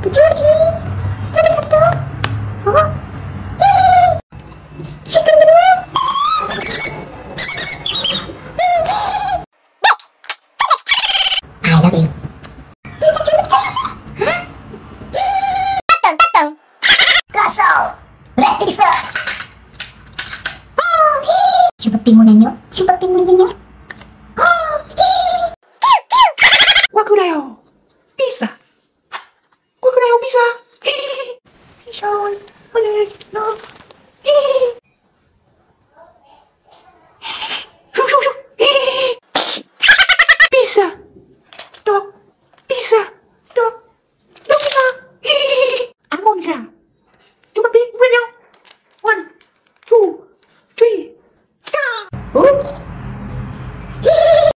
조지 조지 사비 I love you 일단 중독자 따뚱 따뚱 라소 랩디스 슈퍼핑문은요? 슈퍼핑문은요? 와구라요 어, soi lên nó pizza đó pizza đó đó pizza ám môn rằng chúng ta biết video?